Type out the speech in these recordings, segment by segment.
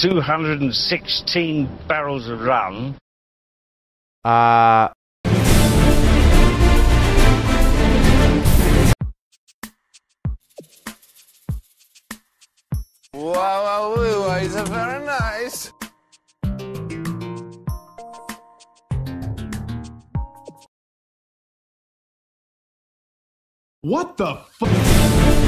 216 barrels of rum. Uh, Wow, wow, wow, it's a very nice. What the fuck?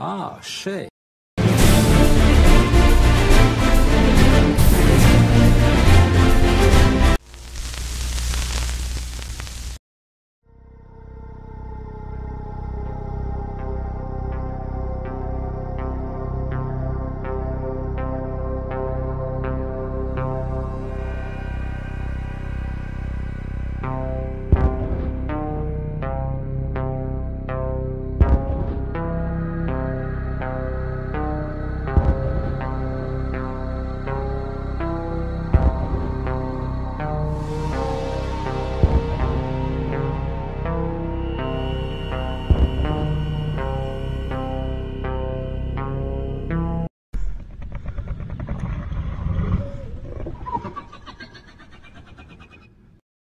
Ah, shit.